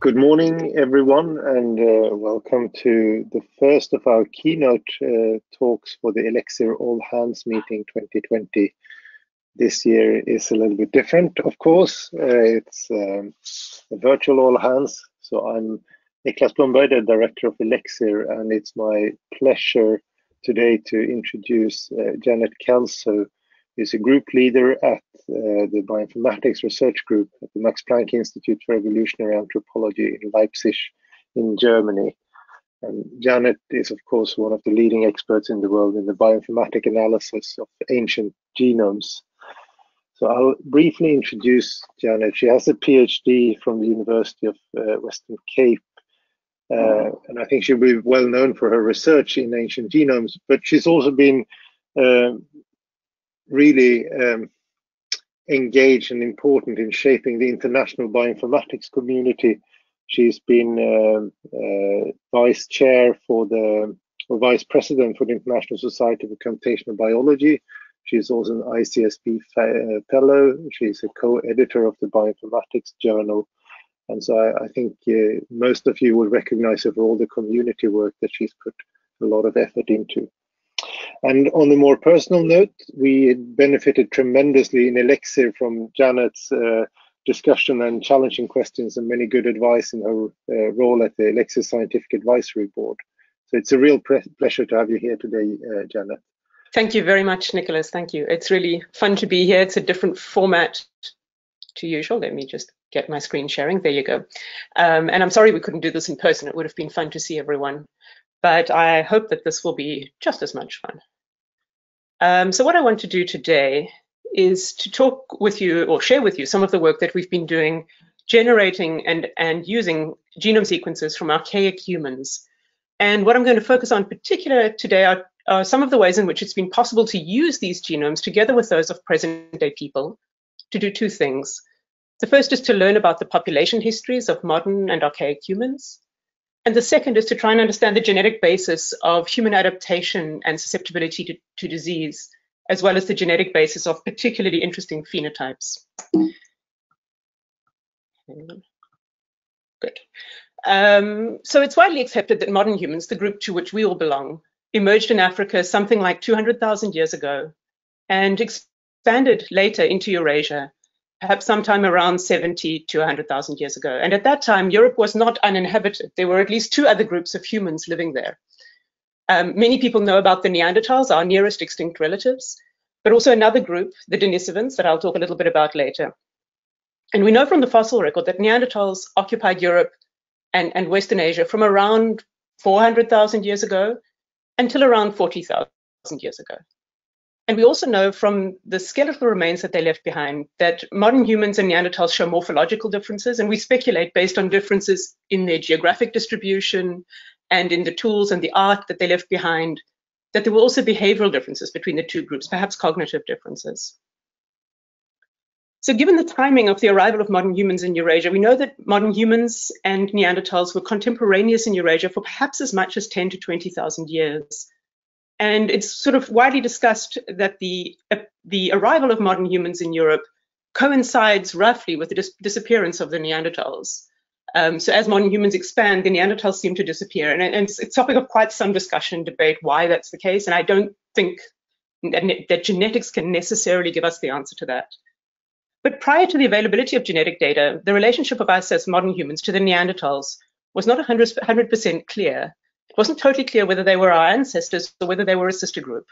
Good morning, everyone, and uh, welcome to the first of our keynote uh, talks for the Elixir All Hands Meeting 2020. This year is a little bit different, of course. Uh, it's um, a virtual All Hands. So I'm Niklas Blomberg, the Director of Elixir, and it's my pleasure today to introduce uh, Janet Kelso, is a group leader at uh, the Bioinformatics Research Group at the Max Planck Institute for Evolutionary Anthropology in Leipzig in Germany. And Janet is, of course, one of the leading experts in the world in the bioinformatic analysis of ancient genomes. So I'll briefly introduce Janet. She has a PhD from the University of uh, Western Cape. Uh, and I think she'll be well known for her research in ancient genomes, but she's also been uh, really um, engaged and important in shaping the international bioinformatics community. She's been uh, uh, vice chair for the, or vice president for the International Society for Computational Biology. She's also an ISCB uh, fellow. She's a co-editor of the Bioinformatics Journal. And so I, I think uh, most of you will recognize her for all the community work that she's put a lot of effort into. And on a more personal note, we benefited tremendously in Elixir from Janet's uh, discussion and challenging questions and many good advice in her uh, role at the Elixir Scientific Advisory Board. So it's a real pleasure to have you here today, uh, Janet. Thank you very much, Niklas. Thank you. It's really fun to be here. It's a different format to usual. Let me just get my screen sharing. There you go. Um, and I'm sorry we couldn't do this in person. It would have been fun to see everyone but I hope that this will be just as much fun. Um, so what I want to do today is to talk with you or share with you some of the work that we've been doing generating and, and using genome sequences from archaic humans. And what I'm going to focus on particular today are, are some of the ways in which it's been possible to use these genomes together with those of present day people to do two things. The first is to learn about the population histories of modern and archaic humans. And the second is to try and understand the genetic basis of human adaptation and susceptibility to, to disease, as well as the genetic basis of particularly interesting phenotypes. Good. Um, so it's widely accepted that modern humans, the group to which we all belong, emerged in Africa something like 200,000 years ago and expanded later into Eurasia perhaps sometime around 70 to 100,000 years ago. And at that time, Europe was not uninhabited. There were at least two other groups of humans living there. Um, many people know about the Neanderthals, our nearest extinct relatives, but also another group, the Denisovans, that I'll talk a little bit about later. And we know from the fossil record that Neanderthals occupied Europe and, and Western Asia from around 400,000 years ago until around 40,000 years ago. And we also know from the skeletal remains that they left behind that modern humans and Neanderthals show morphological differences, and we speculate based on differences in their geographic distribution and in the tools and the art that they left behind, that there were also behavioral differences between the two groups, perhaps cognitive differences. So given the timing of the arrival of modern humans in Eurasia, we know that modern humans and Neanderthals were contemporaneous in Eurasia for perhaps as much as 10 to 20,000 years. And it's sort of widely discussed that the, the arrival of modern humans in Europe coincides roughly with the dis disappearance of the Neanderthals. Um, so as modern humans expand, the Neanderthals seem to disappear. And, and it's a topic of quite some discussion, debate, why that's the case. And I don't think that, that genetics can necessarily give us the answer to that. But prior to the availability of genetic data, the relationship of us as modern humans to the Neanderthals was not 100% clear. It wasn't totally clear whether they were our ancestors or whether they were a sister group.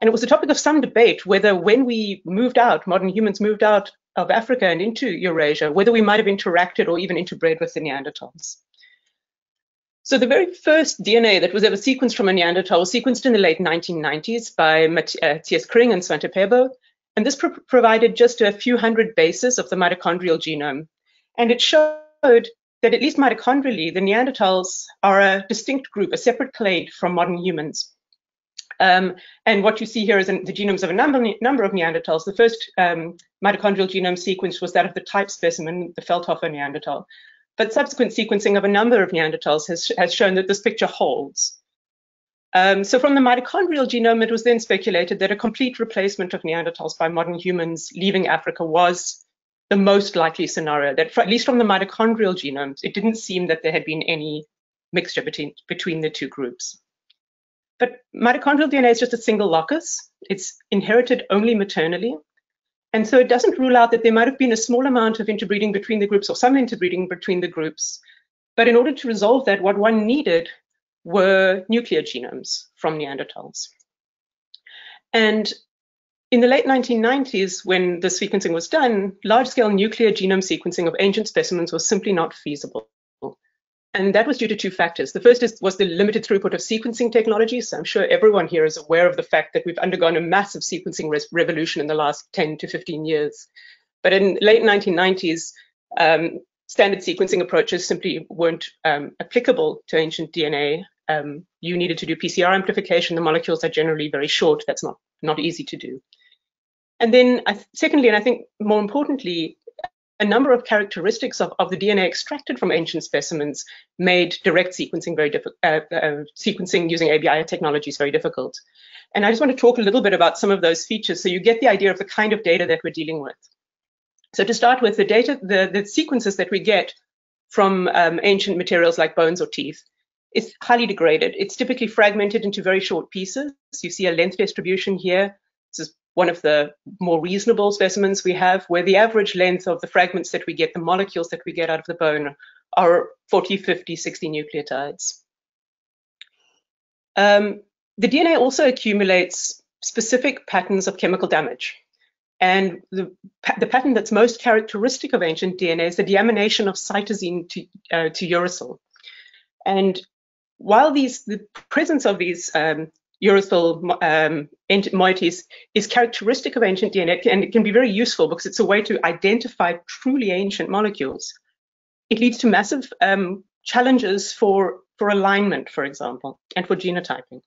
And it was a topic of some debate whether when we moved out, modern humans moved out of Africa and into Eurasia, whether we might have interacted or even interbred with the Neanderthals. So the very first DNA that was ever sequenced from a Neanderthal was sequenced in the late 1990s by Matthias uh, Krings and Svante Pääbo. And this pro provided just a few hundred bases of the mitochondrial genome. And it showed that at least mitochondrially, the Neanderthals are a distinct group, a separate clade from modern humans. Um, and what you see here is in the genomes of a number, number of Neanderthals. The first um, mitochondrial genome sequence was that of the type specimen, the Feldhofer Neanderthal. But subsequent sequencing of a number of Neanderthals has, has shown that this picture holds. Um, so from the mitochondrial genome, it was then speculated that a complete replacement of Neanderthals by modern humans leaving Africa was the most likely scenario that, for, at least from the mitochondrial genomes, it didn't seem that there had been any mixture between, between the two groups. But mitochondrial DNA is just a single locus. It's inherited only maternally. And so it doesn't rule out that there might have been a small amount of interbreeding between the groups or some interbreeding between the groups. But in order to resolve that, what one needed were nuclear genomes from Neanderthals. And in the late 1990s, when the sequencing was done, large-scale nuclear genome sequencing of ancient specimens was simply not feasible. And that was due to two factors. The first is, was the limited throughput of sequencing technology. So I'm sure everyone here is aware of the fact that we've undergone a massive sequencing re revolution in the last 10 to 15 years. But in late 1990s, um, standard sequencing approaches simply weren't um, applicable to ancient DNA. Um, you needed to do PCR amplification. The molecules are generally very short. That's not, not easy to do. And then, secondly, and I think more importantly, a number of characteristics of, of the DNA extracted from ancient specimens made direct sequencing very difficult, uh, uh, sequencing using ABI technologies very difficult. And I just want to talk a little bit about some of those features so you get the idea of the kind of data that we're dealing with. So to start with, the data, the, the sequences that we get from um, ancient materials like bones or teeth is highly degraded. It's typically fragmented into very short pieces. You see a length distribution here. This is one of the more reasonable specimens we have, where the average length of the fragments that we get, the molecules that we get out of the bone, are 40, 50, 60 nucleotides. Um, the DNA also accumulates specific patterns of chemical damage. And the, the, pattern that's most characteristic of ancient DNA is the deamination of cytosine to, uh, to uracil. And while these, the presence of these um, uracil um, moieties is characteristic of ancient DNA and it can be very useful because it's a way to identify truly ancient molecules. It leads to massive um, challenges for, for alignment, for example, and for genotyping.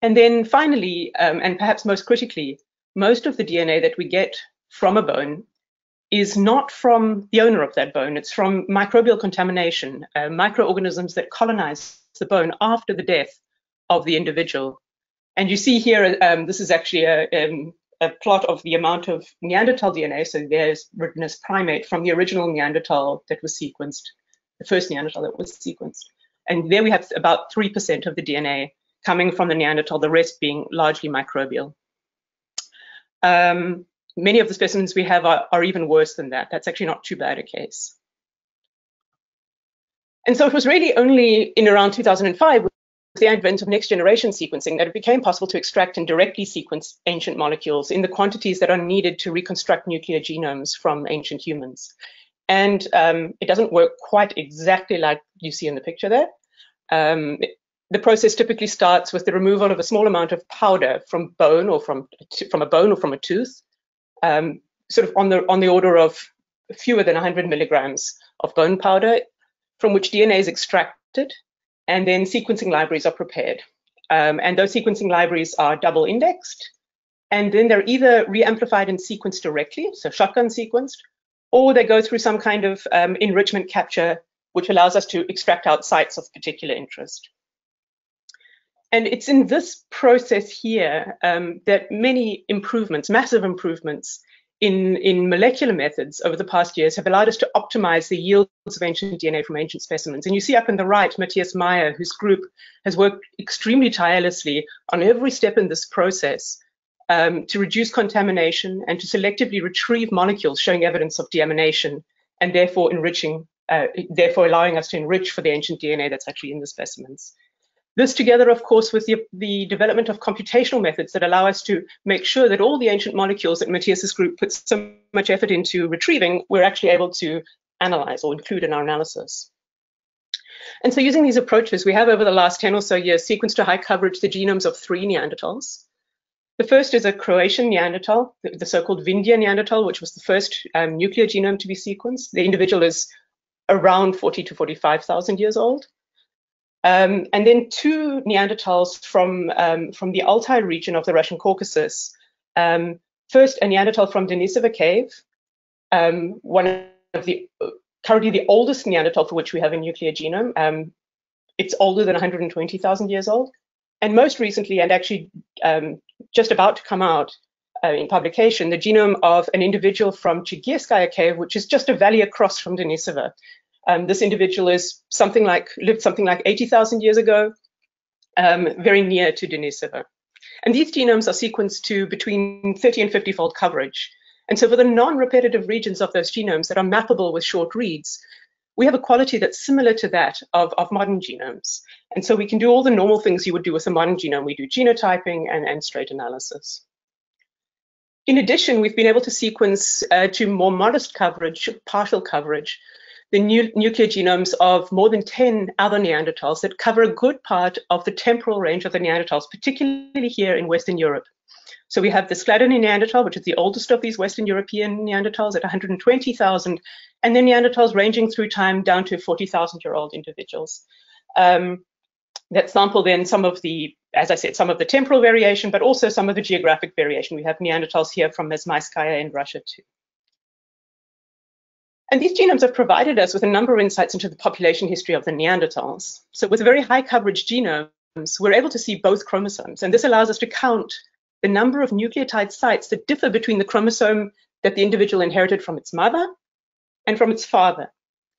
And then finally, um, and perhaps most critically, most of the DNA that we get from a bone is not from the owner of that bone. It's from microbial contamination, uh, microorganisms that colonize the bone after the death of the individual. And you see here, um, this is actually a, um, a, plot of the amount of Neanderthal DNA. So there's written as primate from the original Neanderthal that was sequenced, the first Neanderthal that was sequenced. And there we have about 3% of the DNA coming from the Neanderthal, the rest being largely microbial. Um, many of the specimens we have are, are even worse than that. That's actually not too bad a case. And so it was really only in around 2005 the advent of next generation sequencing that it became possible to extract and directly sequence ancient molecules in the quantities that are needed to reconstruct nuclear genomes from ancient humans. And um, it doesn't work quite exactly like you see in the picture there. Um, the process typically starts with the removal of a small amount of powder from bone or from from a bone or from a tooth, um, sort of on the on the order of fewer than 100 milligrams of bone powder, from which DNA is extracted and then sequencing libraries are prepared. Um, and those sequencing libraries are double indexed, and then they're either re-amplified and sequenced directly, so shotgun sequenced, or they go through some kind of um, enrichment capture, which allows us to extract out sites of particular interest. And it's in this process here um, that many improvements, massive improvements in, in molecular methods over the past years have allowed us to optimize the yields of ancient DNA from ancient specimens. And you see up in the right, Matthias Meyer, whose group has worked extremely tirelessly on every step in this process um, to reduce contamination and to selectively retrieve molecules showing evidence of deamination and therefore enriching, uh, therefore allowing us to enrich for the ancient DNA that's actually in the specimens. This together, of course, with the, the, development of computational methods that allow us to make sure that all the ancient molecules that Matthias's group puts so much effort into retrieving, we're actually able to analyze or include in our analysis. And so using these approaches, we have over the last 10 or so years sequenced to high coverage the genomes of three Neanderthals. The first is a Croatian Neanderthal, the so-called Vindija Neanderthal, which was the first um, nuclear genome to be sequenced. The individual is around 40 to 45,000 years old. Um, and then two Neanderthals from, um, from the Altai region of the Russian Caucasus. Um, first, a Neanderthal from Denisova Cave, um, one of the currently the oldest Neanderthal for which we have a nuclear genome. Um, it's older than 120,000 years old. And most recently, and actually um, just about to come out, uh, in publication the genome of an individual from Chagyrskaya cave, which is just a valley across from Denisova. Um, this individual is something like lived something like 80,000 years ago, um, very near to Denisova. And these genomes are sequenced to between 30 and 50 fold coverage. And so for the non-repetitive regions of those genomes that are mappable with short reads, we have a quality that's similar to that of, of modern genomes. And so we can do all the normal things you would do with a modern genome. We do genotyping and, and straight analysis. In addition, we've been able to sequence uh, to more modest coverage, partial coverage, the new, nuclear genomes of more than 10 other Neanderthals that cover a good part of the temporal range of the Neanderthals, particularly here in Western Europe. So we have the Scladina Neanderthal, which is the oldest of these Western European Neanderthals at 120,000, and then Neanderthals ranging through time down to 40,000 year old individuals. Um, that sample then some of the, as I said, some of the temporal variation, but also some of the geographic variation. We have Neanderthals here from Mezmaiskaya in Russia too. And these genomes have provided us with a number of insights into the population history of the Neanderthals. So with very high coverage genomes, we're able to see both chromosomes, and this allows us to count the number of nucleotide sites that differ between the chromosome that the individual inherited from its mother and from its father.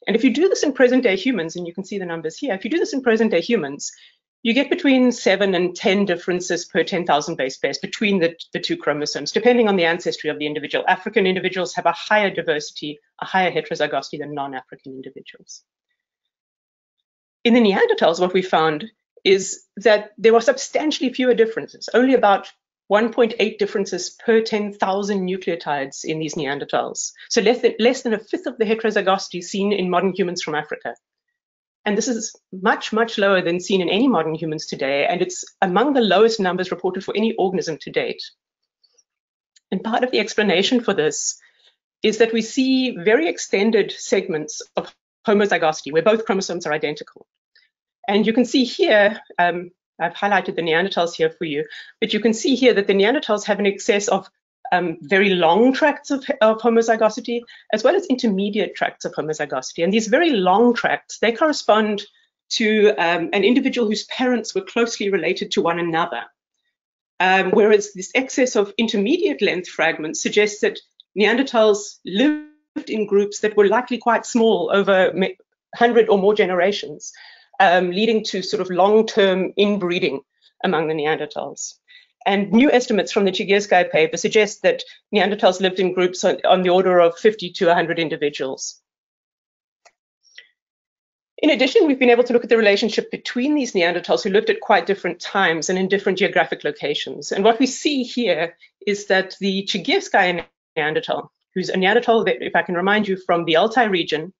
And if you do this in present day humans, and you can see the numbers here, if you do this in present day humans, you get between seven and 10 differences per 10,000 base pairs between the, the two chromosomes, depending on the ancestry of the individual. African individuals have a higher diversity, a higher heterozygosity than non-African individuals. In the Neanderthals, what we found is that there were substantially fewer differences, only about 1.8 differences per 10,000 nucleotides in these Neanderthals. So less than, less than a fifth of the heterozygosity seen in modern humans from Africa. And this is much, much lower than seen in any modern humans today. And it's among the lowest numbers reported for any organism to date. And part of the explanation for this is that we see very extended segments of homozygosity where both chromosomes are identical. And you can see here, um, I've highlighted the Neanderthals here for you, but you can see here that the Neanderthals have an excess of um, very long tracts of, of, homozygosity, as well as intermediate tracts of homozygosity. And these very long tracts, they correspond to um, an individual whose parents were closely related to one another. Um, whereas this excess of intermediate length fragments suggests that Neanderthals lived in groups that were likely quite small over 100 or more generations um, leading to sort of long-term inbreeding among the Neanderthals. And new estimates from the Chagyrskaya paper suggest that Neanderthals lived in groups on, on the order of 50 to 100 individuals. In addition, we've been able to look at the relationship between these Neanderthals who lived at quite different times and in different geographic locations. And what we see here is that the Chagyrskaya Neanderthal, who's a Neanderthal that, if I can remind you, from the Altai region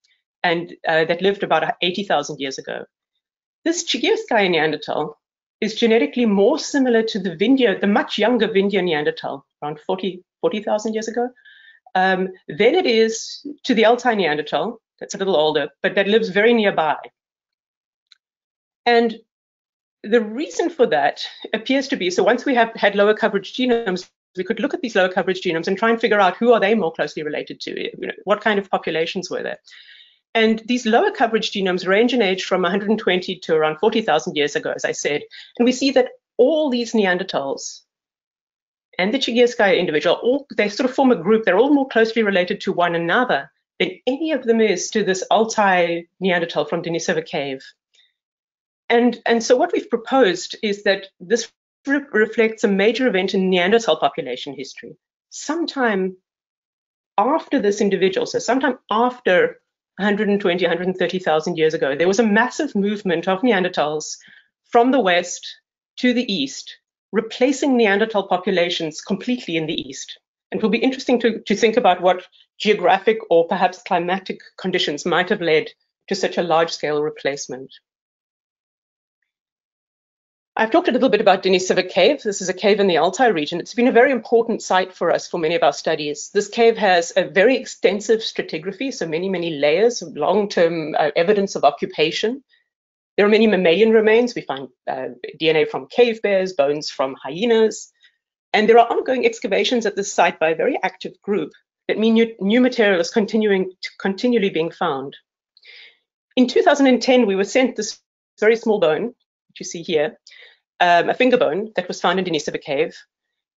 and uh, that lived about 80,000 years ago, this Chagyrskaya Neanderthal is genetically more similar to the the much younger Vindija Neanderthal, around 40, 40,000 years ago, um, than it is to the Altai Neanderthal, that's a little older, but that lives very nearby. And the reason for that appears to be, so once we have had lower coverage genomes, we could look at these lower coverage genomes and try and figure out who are they more closely related to, you know, what kind of populations were there. And these lower coverage genomes range in age from 120 to around 40,000 years ago, as I said. And we see that all these Neanderthals and the Chagyrskaya individual, all, they sort of form a group. They're all more closely related to one another than any of them is to this Altai Neanderthal from Denisova cave. And, and so what we've proposed is that this re reflects a major event in Neanderthal population history. Sometime after this individual, so sometime after 120, 130,000 years ago, there was a massive movement of Neanderthals from the west to the east, replacing Neanderthal populations completely in the east. And it will be interesting to, to think about what geographic or perhaps climatic conditions might have led to such a large scale replacement. I've talked a little bit about Denisova Cave. This is a cave in the Altai region. It's been a very important site for us for many of our studies. This cave has a very extensive stratigraphy, so many, many layers of long-term uh, evidence of occupation. There are many mammalian remains. We find uh, DNA from cave bears, bones from hyenas, and there are ongoing excavations at this site by a very active group that mean new, new material is continuing to continually being found. In 2010, we were sent this very small bone, which you see here, um, a finger bone that was found in Denisova cave.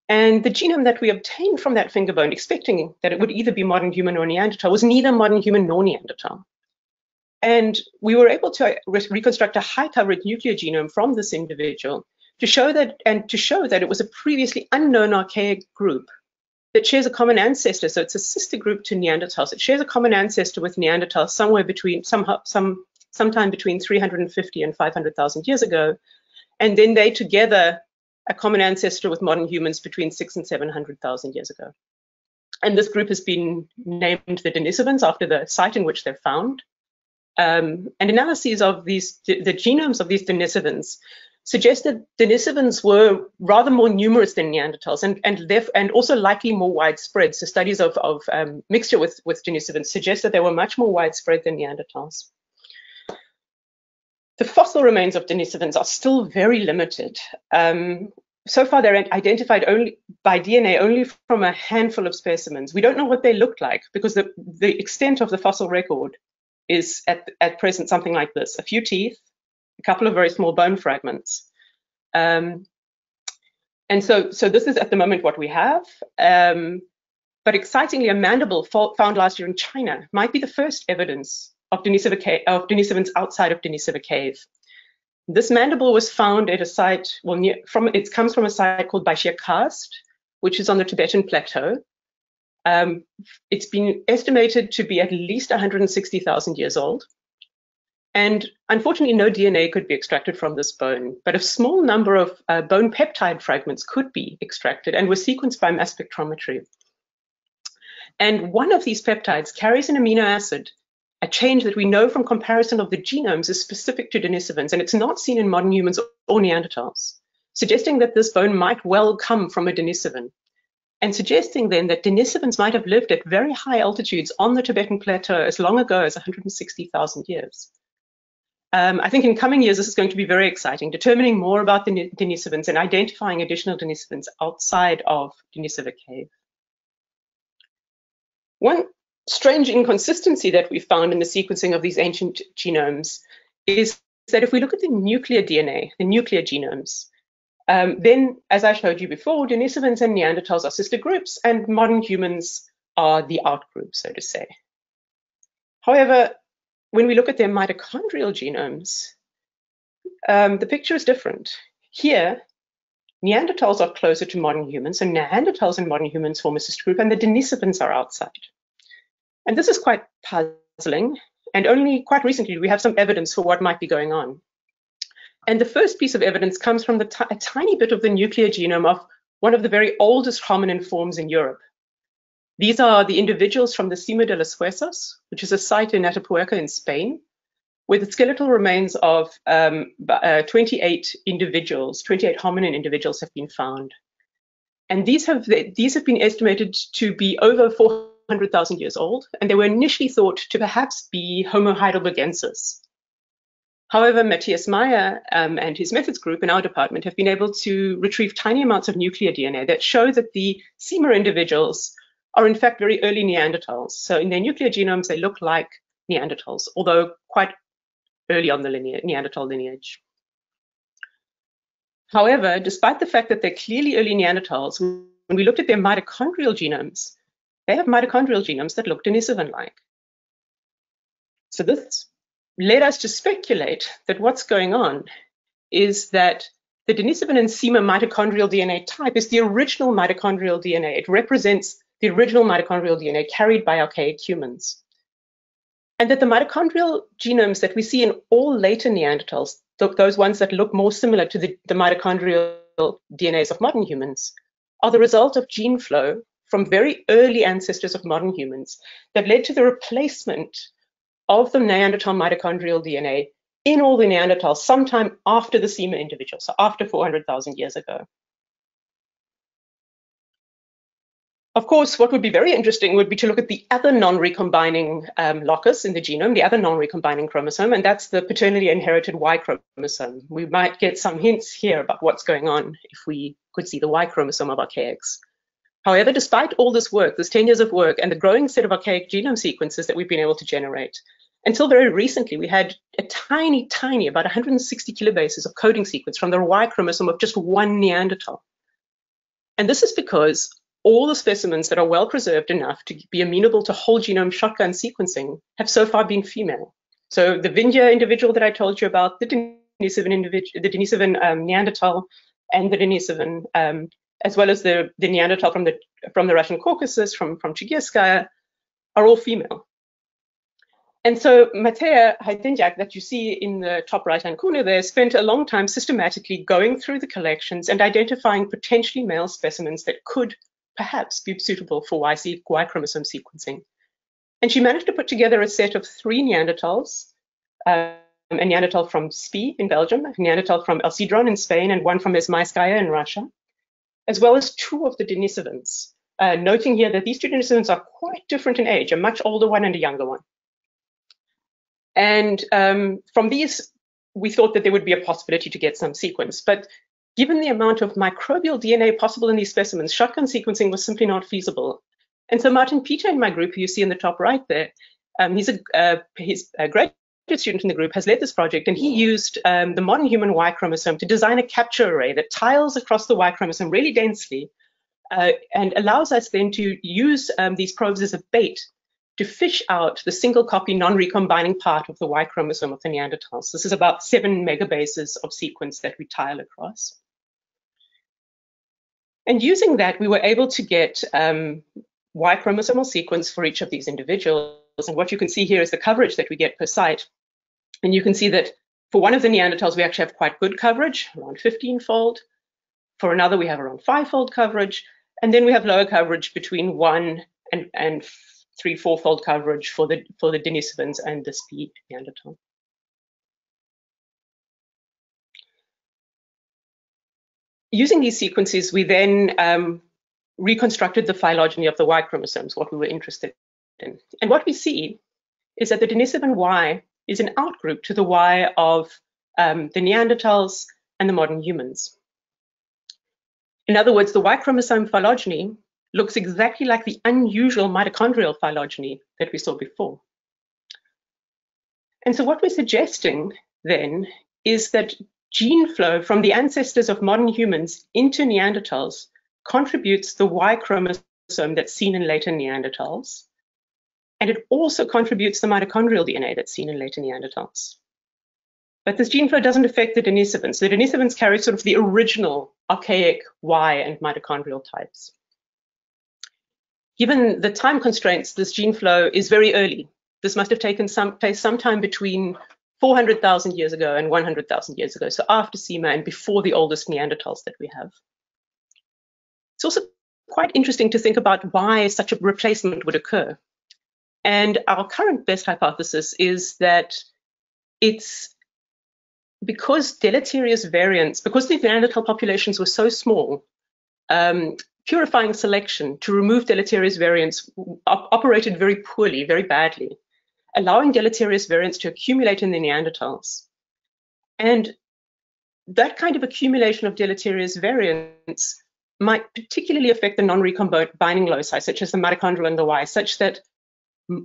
And the genome that we obtained from that finger bone, expecting that it would either be modern human or Neanderthal, was neither modern human nor Neanderthal. And we were able to re reconstruct a high coverage nuclear genome from this individual to show that and to show that it was a previously unknown archaic group that shares a common ancestor. So it's a sister group to Neanderthals. It shares a common ancestor with Neanderthals somewhere between some some sometime between 350 and 500,000 years ago. And then they together a common ancestor with modern humans between six and 700,000 years ago. And this group has been named the Denisovans after the site in which they're found. Um, and analyses of these, the genomes of these Denisovans suggest that Denisovans were rather more numerous than Neanderthals and, and, and also likely more widespread. So studies of, of um, mixture with, with Denisovans suggest that they were much more widespread than Neanderthals. The fossil remains of Denisovans are still very limited. Um, so far, they're identified only by DNA only from a handful of specimens. We don't know what they looked like because the, the extent of the fossil record is at, at present something like this, a few teeth, a couple of very small bone fragments. Um, and so, so this is at the moment what we have. Um, but excitingly, a mandible found last year in China might be the first evidence of Denisova, of Denisovans outside of Denisova Cave. This mandible was found at a site, well, near, from it comes from a site called Baishiya Karst, which is on the Tibetan Plateau. Um, it's been estimated to be at least 160,000 years old. And unfortunately, no DNA could be extracted from this bone, but a small number of uh, bone peptide fragments could be extracted and were sequenced by mass spectrometry. And one of these peptides carries an amino acid a change that we know from comparison of the genomes is specific to Denisovans, and it's not seen in modern humans or Neanderthals, suggesting that this bone might well come from a Denisovan, and suggesting then that Denisovans might have lived at very high altitudes on the Tibetan Plateau as long ago as 160,000 years. Um, I think in coming years, this is going to be very exciting, determining more about the Denisovans and identifying additional Denisovans outside of Denisova Cave. One strange inconsistency that we found in the sequencing of these ancient genomes is that if we look at the nuclear DNA, the nuclear genomes, um, then, as I showed you before, Denisovans and Neanderthals are sister groups, and modern humans are the out group, so to say. However, when we look at their mitochondrial genomes, um, the picture is different. Here, Neanderthals are closer to modern humans, so Neanderthals and modern humans form a sister group, and the Denisovans are outside. And this is quite puzzling. And only quite recently we have some evidence for what might be going on. And the first piece of evidence comes from a tiny bit of the nuclear genome of one of the very oldest hominin forms in Europe. These are the individuals from the Sima de los Huesos, which is a site in Atapuerca in Spain, where the skeletal remains of um, uh, 28 individuals, 28 hominin individuals have been found. And these have, these have been estimated to be over 400 100,000 years old, and they were initially thought to perhaps be Homo heidelbergensis. However, Matthias Meyer um, and his methods group in our department have been able to retrieve tiny amounts of nuclear DNA that show that the Sima individuals are in fact very early Neanderthals. So in their nuclear genomes, they look like Neanderthals, although quite early on the lineage, Neanderthal lineage. However, despite the fact that they're clearly early Neanderthals, when we looked at their mitochondrial genomes, they have mitochondrial genomes that look Denisovan-like. So this led us to speculate that what's going on is that the Denisovan and Sima mitochondrial DNA type is the original mitochondrial DNA. It represents the original mitochondrial DNA carried by archaic humans. And that the mitochondrial genomes that we see in all later Neanderthals, th those ones that look more similar to the, the mitochondrial DNAs of modern humans, are the result of gene flow from very early ancestors of modern humans that led to the replacement of the Neanderthal mitochondrial DNA in all the Neanderthals sometime after the Sima individual, so after 400,000 years ago. Of course, what would be very interesting would be to look at the other non-recombining um, locus in the genome, the other non-recombining chromosome, and that's the paternally inherited Y chromosome. We might get some hints here about what's going on if we could see the Y chromosome of archaics. However, despite all this work, this 10 years of work and the growing set of archaic genome sequences that we've been able to generate, until very recently, we had a tiny, tiny, about 160 kilobases of coding sequence from the Y chromosome of just one Neanderthal. And this is because all the specimens that are well preserved enough to be amenable to whole genome shotgun sequencing have so far been female. So the Vindija individual that I told you about, the Denisovan individual, the Denisovan um, Neanderthal, and the Denisovan, um, as well as the, the Neanderthal from the from the Russian Caucasus, from from Chagyrskaya, are all female. And so Mateja Hajdinjak, that you see in the top right-hand corner there, spent a long time systematically going through the collections and identifying potentially male specimens that could perhaps be suitable for YC, Y chromosome sequencing. And she managed to put together a set of three Neanderthals, um, a Neanderthal from Spy in Belgium, a Neanderthal from El Sidrón in Spain, and one from Mezmaiskaya in Russia, as well as two of the Denisovans, uh, noting here that these two Denisovans are quite different in age, a much older one and a younger one. And um, from these, we thought that there would be a possibility to get some sequence. But given the amount of microbial DNA possible in these specimens, shotgun sequencing was simply not feasible. And so Martin Petr in my group, who you see in the top right there, um, he's a, uh, he's a graduate student in the group, has led this project, and he used um, the modern human Y chromosome to design a capture array that tiles across the Y chromosome really densely uh, and allows us then to use um, these probes as a bait to fish out the single copy non-recombining part of the Y chromosome of the Neanderthals. This is about seven megabases of sequence that we tile across. And using that, we were able to get um, Y chromosomal sequence for each of these individuals. And what you can see here is the coverage that we get per site. And you can see that for one of the Neanderthals, we actually have quite good coverage, around 15-fold. For another, we have around five-fold coverage. And then we have lower coverage between one and, and three, four-fold coverage for the for the Denisovans and the Spy Neanderthal. Using these sequences, we then um, reconstructed the phylogeny of the Y chromosomes, what we were interested in. And what we see is that the Denisovan Y is an outgroup to the Y of um, the Neanderthals and the modern humans. In other words, the Y chromosome phylogeny looks exactly like the unusual mitochondrial phylogeny that we saw before. And so what we're suggesting then is that gene flow from the ancestors of modern humans into Neanderthals contributes the Y chromosome that's seen in later Neanderthals. And it also contributes the mitochondrial DNA that's seen in later Neanderthals. But this gene flow doesn't affect the Denisovans. The Denisovans carry sort of the original archaic Y and mitochondrial types. Given the time constraints, this gene flow is very early. This must have taken some place sometime between 400,000 years ago and 100,000 years ago, so after Sima and before the oldest Neanderthals that we have. It's also quite interesting to think about why such a replacement would occur. And our current best hypothesis is that it's because deleterious variants, because the Neanderthal populations were so small, um, purifying selection to remove deleterious variants op operated very poorly, very badly, allowing deleterious variants to accumulate in the Neanderthals. And that kind of accumulation of deleterious variants might particularly affect the non-recombining loci, such as the mitochondrial and the Y, such that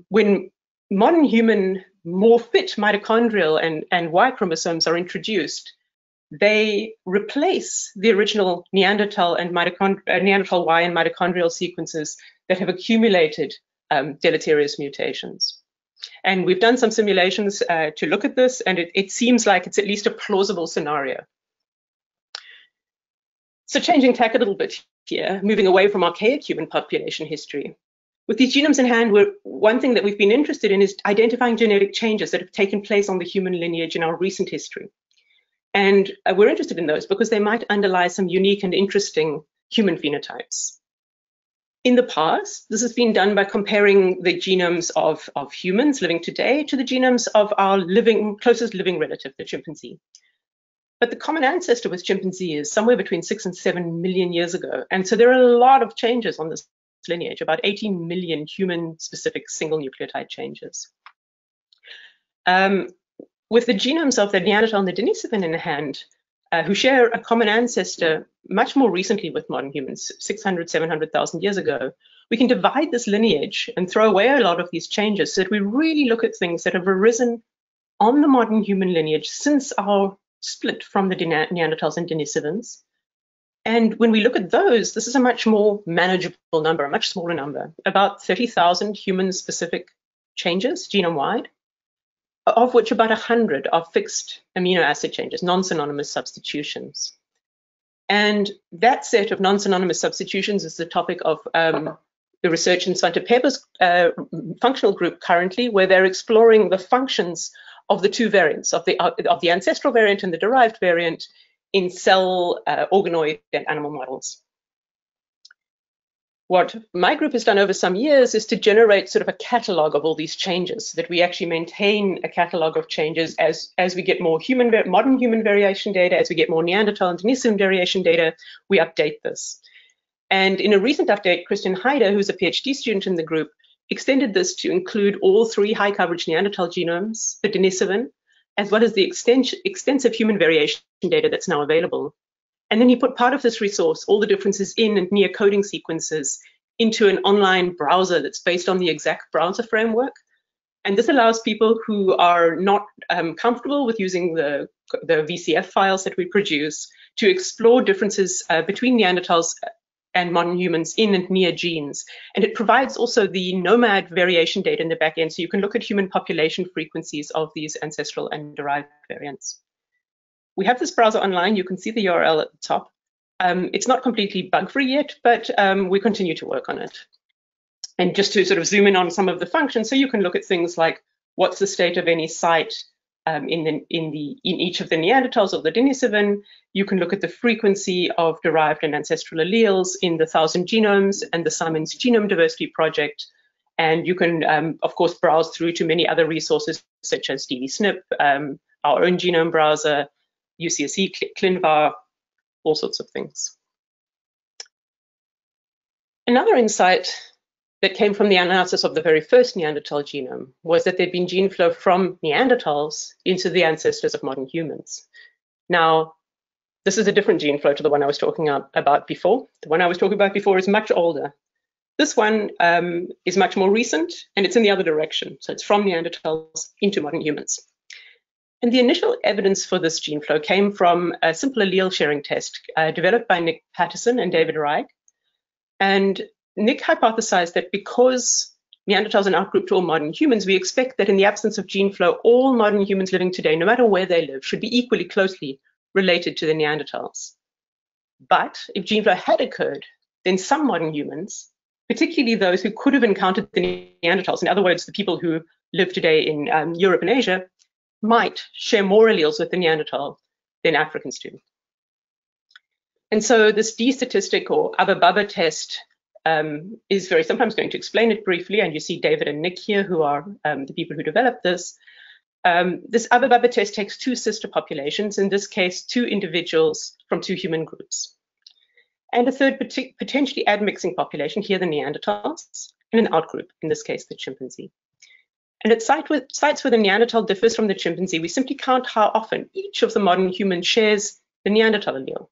when modern human more fit mitochondrial and, and Y chromosomes are introduced, they replace the original Neanderthal and uh, Neanderthal Y and mitochondrial sequences that have accumulated um, deleterious mutations. And we've done some simulations uh, to look at this, and it, it seems like it's at least a plausible scenario. So changing tack a little bit here, moving away from archaic human population history. With these genomes in hand, one thing that we've been interested in is identifying genetic changes that have taken place on the human lineage in our recent history. And uh, we're interested in those because they might underlie some unique and interesting human phenotypes. In the past, this has been done by comparing the genomes of, of humans living today to the genomes of our living, closest living relative, the chimpanzee. But the common ancestor with chimpanzee is somewhere between six and seven million years ago. And so there are a lot of changes on this lineage, about 18 million human-specific single nucleotide changes. Um, with the genomes of the Neanderthal and the Denisovan in hand, uh, who share a common ancestor much more recently with modern humans, 600, 700,000 years ago, we can divide this lineage and throw away a lot of these changes so that we really look at things that have arisen on the modern human lineage since our split from the Neanderthals and Denisovans, And when we look at those, this is a much more manageable number, a much smaller number, about 30,000 human-specific changes genome-wide, of which about 100 are fixed amino acid changes, non-synonymous substitutions. And that set of non-synonymous substitutions is the topic of um, the research in Svante Pääbo's uh, functional group currently, where they're exploring the functions of the two variants, of the, of the ancestral variant and the derived variant in cell, uh, organoid, and animal models. What my group has done over some years is to generate sort of a catalog of all these changes, so that we actually maintain a catalog of changes as, as we get more human, modern human variation data, as we get more Neanderthal and Denisovan variation data, we update this. And in a recent update, Christian Haider, who's a PhD student in the group, extended this to include all three high coverage Neanderthal genomes, the Denisovan, as well as the extensive human variation data that's now available. And then he put part of this resource, all the differences in and near coding sequences, into an online browser that's based on the ExAC browser framework. And this allows people who are not um, comfortable with using the, the VCF files that we produce to explore differences uh, between Neanderthals and modern humans in and near genes. And it provides also the gnomAD variation data in the back end, so you can look at human population frequencies of these ancestral and derived variants. We have this browser online. You can see the URL at the top. Um, it's not completely bug-free yet, but um, we continue to work on it. And just to sort of zoom in on some of the functions, so you can look at things like what's the state of any site um, in, the, in, the, in each of the Neanderthals or the Denisovan. You can look at the frequency of derived and ancestral alleles in the Thousand Genomes and the Simons Genome Diversity Project. And you can, um, of course, browse through to many other resources such as dbSNP, um, our own genome browser, UCSC, ClinVar, all sorts of things. Another insight that came from the analysis of the very first Neanderthal genome was that there'd been gene flow from Neanderthals into the ancestors of modern humans. Now, this is a different gene flow to the one I was talking about before. The one I was talking about before is much older. This one um, is much more recent and it's in the other direction. So it's from Neanderthals into modern humans. And the initial evidence for this gene flow came from a simple allele sharing test uh, developed by Nick Patterson and David Reich. And Nick hypothesized that because Neanderthals are outgrouped to all modern humans, we expect that in the absence of gene flow, all modern humans living today, no matter where they live, should be equally closely related to the Neanderthals. But if gene flow had occurred, then some modern humans, particularly those who could have encountered the Neanderthals, in other words, the people who live today in um, Europe and Asia, might share more alleles with the Neanderthal than Africans do. And so this D statistic or Abba test um, is very sometimes going to explain it briefly. And you see David and Nick here, who are um, the people who developed this. Um, this Abba Baba test takes two sister populations, in this case, two individuals from two human groups, and a third pot potentially admixing population, here the Neanderthals, and an outgroup, in this case, the chimpanzee. And at site with, sites where the Neanderthal differs from the chimpanzee, we simply count how often each of the modern humans shares the Neanderthal allele.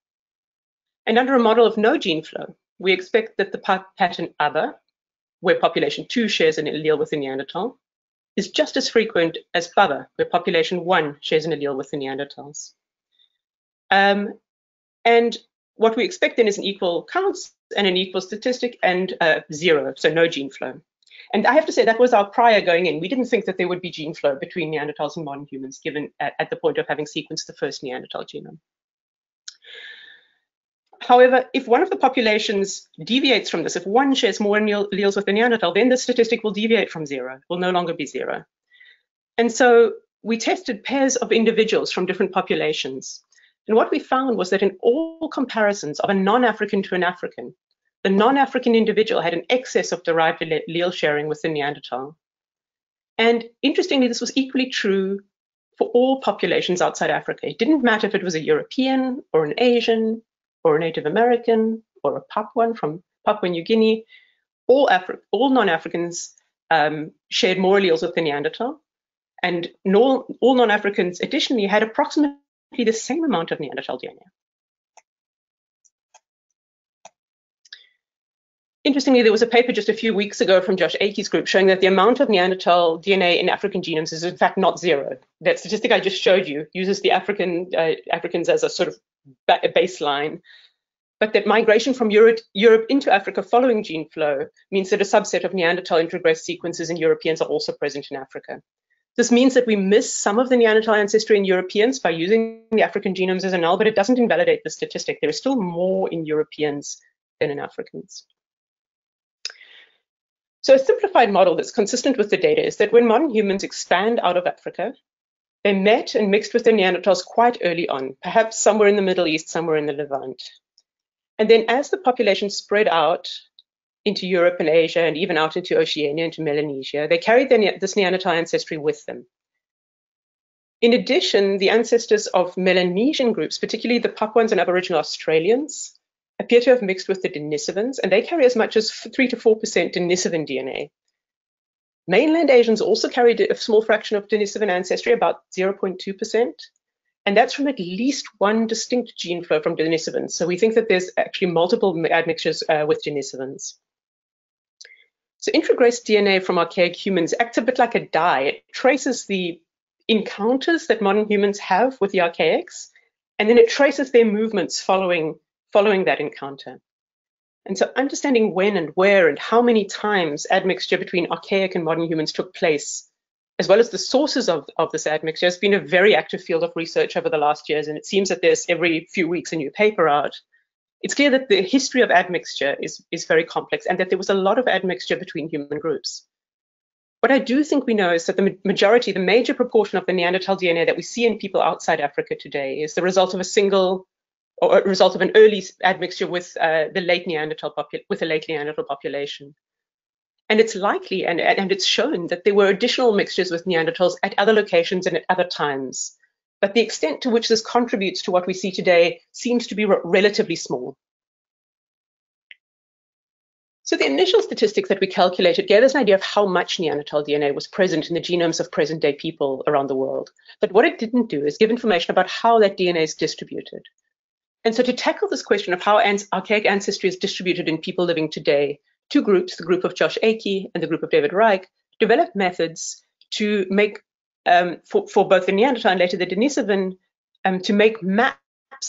And under a model of no gene flow, we expect that the pattern other, where population 2 shares an allele with the Neanderthal, is just as frequent as Baba, where population 1 shares an allele with the Neanderthals. Um, and what we expect then is an equal count and an equal statistic and uh, zero, so no gene flow. And I have to say that was our prior going in. We didn't think that there would be gene flow between Neanderthals and modern humans given at, at the point of having sequenced the first Neanderthal genome. However, if one of the populations deviates from this, if one shares more alleles with the Neanderthal, then the statistic will deviate from zero, will no longer be zero. And so we tested pairs of individuals from different populations. And what we found was that in all comparisons of a non-African to an African, the non-African individual had an excess of derived allele sharing with the Neanderthal. And interestingly, this was equally true for all populations outside Africa. It didn't matter if it was a European or an Asian or a Native American or a Papuan from Papua New Guinea, all, Afri all non-Africans um, shared more alleles with the Neanderthal, and no, all non-Africans additionally had approximately the same amount of Neanderthal DNA. Interestingly, there was a paper just a few weeks ago from Josh Akey's group showing that the amount of Neanderthal DNA in African genomes is in fact not zero. That statistic I just showed you uses the African uh, Africans as a sort of baseline. but that migration from Europe, Europe into Africa following gene flow means that a subset of Neanderthal introgress sequences in Europeans are also present in Africa. This means that we miss some of the Neanderthal ancestry in Europeans by using the African genomes as a null, but it doesn't invalidate the statistic. There is still more in Europeans than in Africans. So a simplified model that's consistent with the data is that when modern humans expand out of Africa, they met and mixed with the Neanderthals quite early on, perhaps somewhere in the Middle East, somewhere in the Levant. And then as the population spread out into Europe and Asia and even out into Oceania, into Melanesia, they carried this Neanderthal ancestry with them. In addition, the ancestors of Melanesian groups, particularly the Papuans and Aboriginal Australians, appear to have mixed with the Denisovans, and they carry as much as 3 to 4% Denisovan DNA. Mainland Asians also carried a small fraction of Denisovan ancestry, about 0.2%, and that's from at least one distinct gene flow from Denisovans. So we think that there's actually multiple admixtures uh, with Denisovans. So introgress DNA from archaic humans acts a bit like a dye. It traces the encounters that modern humans have with the archaics, and then it traces their movements following, following that encounter. And so understanding when and where and how many times admixture between archaic and modern humans took place, as well as the sources of, of this admixture, has been a very active field of research over the last years. And it seems that there's every few weeks a new paper out it's clear that the history of admixture is, is very complex and that there was a lot of admixture between human groups. What I do think we know is that the majority, the major proportion of the Neanderthal DNA that we see in people outside Africa today is the result of a single or a result of an early admixture with uh, the late Neanderthal with late Neanderthal population. And it's likely and, and it's shown that there were additional mixtures with Neanderthals at other locations and at other times but the extent to which this contributes to what we see today seems to be re relatively small. So the initial statistics that we calculated gave us an idea of how much Neanderthal DNA was present in the genomes of present day people around the world. But what it didn't do is give information about how that DNA is distributed. And so to tackle this question of how archaic ancestry is distributed in people living today, two groups, the group of Josh Akey and the group of David Reich, developed methods to make um, for, for both the Neanderthal and later the Denisovan um, to make maps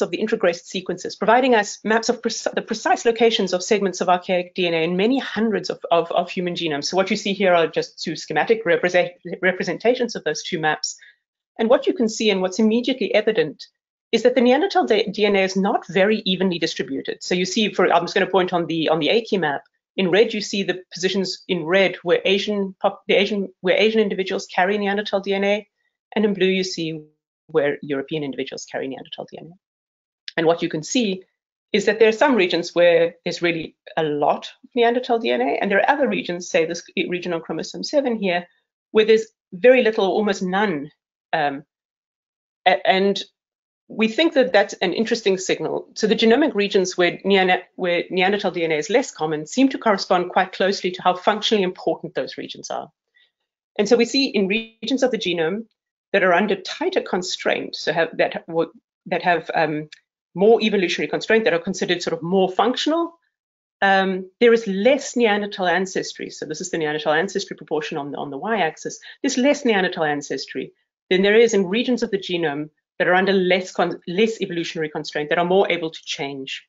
of the introgressed sequences, providing us maps of the precise locations of segments of archaic DNA in many hundreds of, of, of human genomes. So what you see here are just two schematic represent representations of those two maps. And what you can see and what's immediately evident is that the Neanderthal DNA is not very evenly distributed. So you see, for I'm just going to point on the on the Akey map, in red, you see the positions in red where Asian, the Asian, where Asian individuals carry Neanderthal DNA, and in blue you see where European individuals carry Neanderthal DNA. And what you can see is that there are some regions where there's really a lot of Neanderthal DNA, and there are other regions, say this region on chromosome 7 here, where there's very little, almost none. Um, and we think that that's an interesting signal. So the genomic regions where, where, Neanderthal DNA is less common seem to correspond quite closely to how functionally important those regions are. And so we see in regions of the genome that are under tighter constraint, so have, that, that have um, more evolutionary constraint, that are considered sort of more functional, um, there is less Neanderthal ancestry. So this is the Neanderthal ancestry proportion on the, on the y-axis. There's less Neanderthal ancestry than there is in regions of the genome that are under less, less evolutionary constraint, that are more able to change.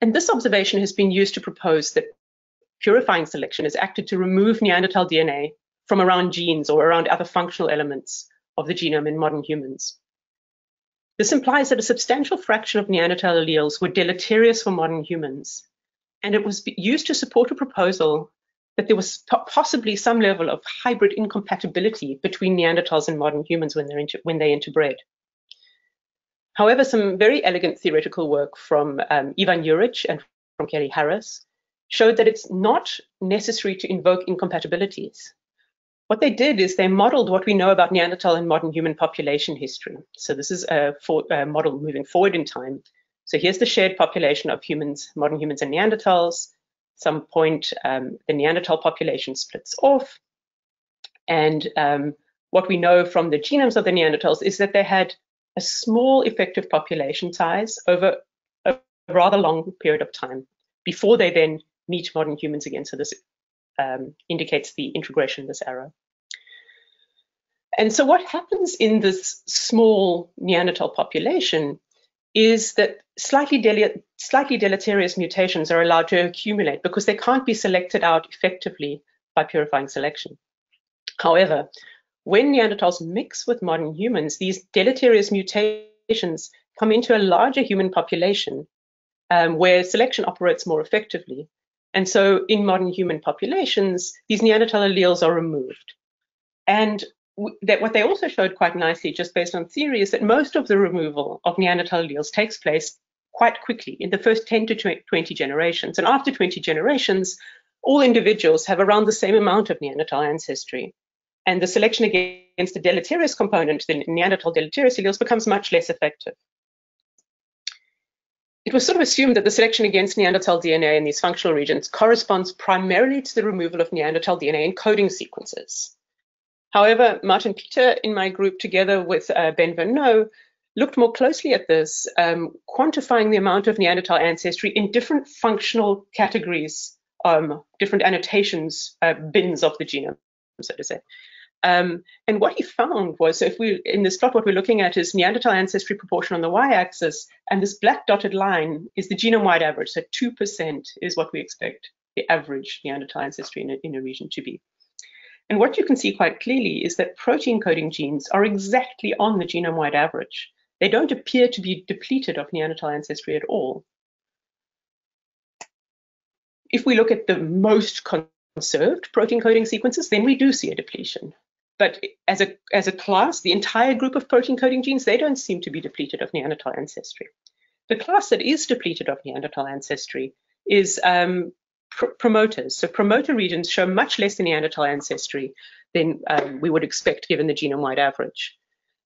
And this observation has been used to propose that purifying selection has acted to remove Neanderthal DNA from around genes or around other functional elements of the genome in modern humans. This implies that a substantial fraction of Neanderthal alleles were deleterious for modern humans, and it was used to support a proposal that there was possibly some level of hybrid incompatibility between Neanderthals and modern humans when, when they interbred. However, some very elegant theoretical work from um, Ivan Juric and from Kelley Harris showed that it's not necessary to invoke incompatibilities. What they did is they modeled what we know about Neanderthal and modern human population history. So this is a, for, a model moving forward in time. So here's the shared population of humans, modern humans and Neanderthals some point, um, the Neanderthal population splits off. And um, what we know from the genomes of the Neanderthals is that they had a small effective population size over a rather long period of time before they then meet modern humans again. So this um, indicates the introgression of this arrow. And so what happens in this small Neanderthal population is that slightly, slightly deleterious mutations are allowed to accumulate because they can't be selected out effectively by purifying selection. However, when Neanderthals mix with modern humans, these deleterious mutations come into a larger human population um, where selection operates more effectively. And so in modern human populations, these Neanderthal alleles are removed. And that what they also showed quite nicely, just based on theory, is that most of the removal of Neanderthal alleles takes place quite quickly in the first 10 to 20 generations. And after 20 generations, all individuals have around the same amount of Neanderthal ancestry. And the selection against the deleterious component, the Neanderthal deleterious alleles, becomes much less effective. It was sort of assumed that the selection against Neanderthal DNA in these functional regions corresponds primarily to the removal of Neanderthal DNA encoding sequences. However, Martin Petr in my group, together with uh, Ben Vernot, looked more closely at this, um, quantifying the amount of Neanderthal ancestry in different functional categories, um, different annotations, uh, bins of the genome, so to say. Um, and what he found was, if we in this plot, what we're looking at is Neanderthal ancestry proportion on the y-axis, and this black dotted line is the genome-wide average. So 2% is what we expect the average Neanderthal ancestry in a, in a region to be. And what you can see quite clearly is that protein coding genes are exactly on the genome-wide average. They don't appear to be depleted of Neanderthal ancestry at all. If we look at the most conserved protein coding sequences, then we do see a depletion. But as a, as a class, the entire group of protein coding genes, they don't seem to be depleted of Neanderthal ancestry. The class that is depleted of Neanderthal ancestry is um, pr promoters. So promoter regions show much less Neanderthal ancestry than um, we would expect given the genome-wide average.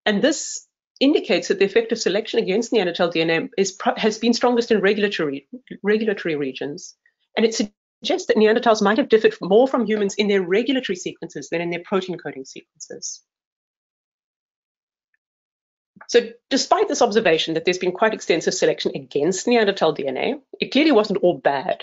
And this indicates that the effect of selection against Neanderthal DNA is, has been strongest in regulatory, regulatory regions. And it suggests that Neanderthals might have differed more from humans in their regulatory sequences than in their protein coding sequences. So despite this observation that there's been quite extensive selection against Neanderthal DNA, it clearly wasn't all bad.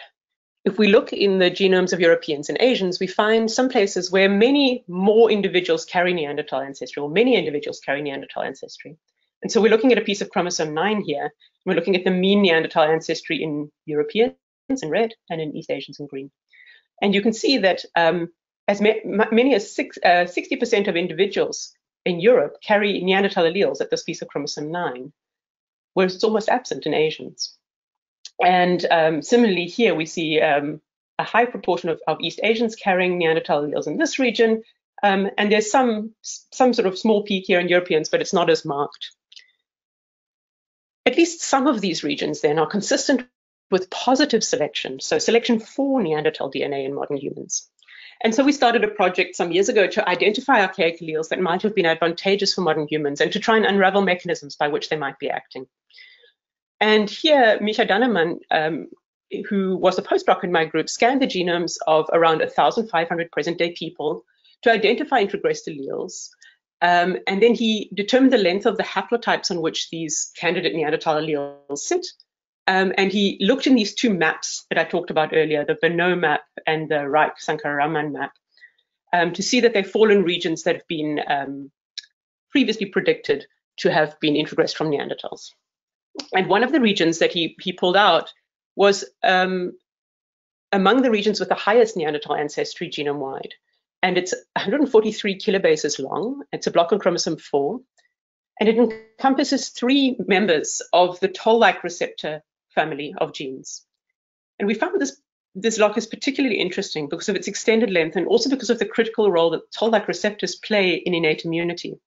If we look in the genomes of Europeans and Asians, we find some places where many more individuals carry Neanderthal ancestry, or many individuals carry Neanderthal ancestry. And so we're looking at a piece of chromosome 9 here. We're looking at the mean Neanderthal ancestry in Europeans in red and in East Asians in green. And you can see that um, as ma many as 60% uh, of individuals in Europe carry Neanderthal alleles at this piece of chromosome 9, whereas it's almost absent in Asians. And um, similarly here, we see um, a high proportion of, of, East Asians carrying Neanderthal alleles in this region. Um, and there's some, some sort of small peak here in Europeans, but it's not as marked. At least some of these regions then are consistent with positive selection, so selection for Neanderthal DNA in modern humans. And so we started a project some years ago to identify archaic alleles that might have been advantageous for modern humans and to try and unravel mechanisms by which they might be acting. And here, Michael Dannemann, um, who was a postdoc in my group, scanned the genomes of around 1,500 present-day people to identify introgressed alleles. Um, and then he determined the length of the haplotypes on which these candidate Neanderthal alleles sit um, and he looked in these two maps that I talked about earlier, the Vernot map and the Reich Sankararaman map, um, to see that they fall in regions that have been um, previously predicted to have been introgressed from Neanderthals. And one of the regions that he, he pulled out was um, among the regions with the highest Neanderthal ancestry genome-wide. And it's 143 kilobases long. It's a block on chromosome 4. And it encompasses three members of the toll-like receptor family of genes. And we found this, this lock is particularly interesting because of its extended length and also because of the critical role that toll-like receptors play in innate immunity.